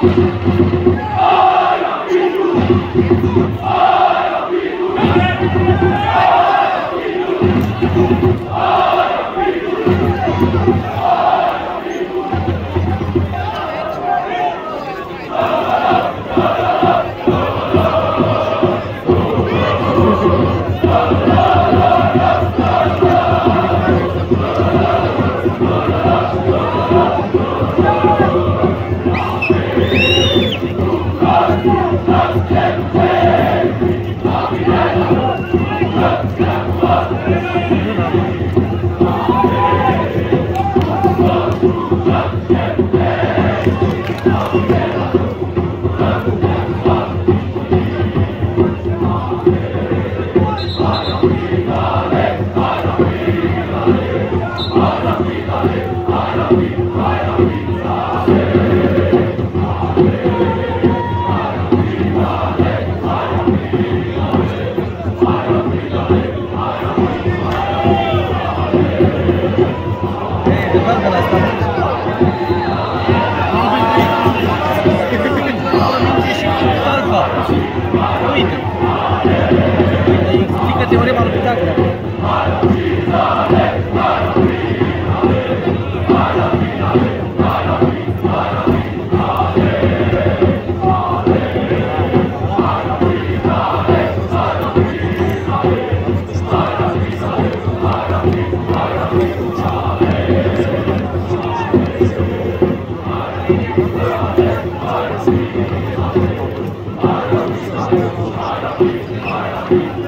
Oh, Hare Hare Fíjate, ahora vamos a pintar. Thank you.